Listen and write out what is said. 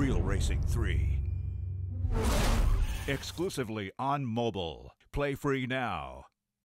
Real Racing 3. Exclusively on mobile. Play free now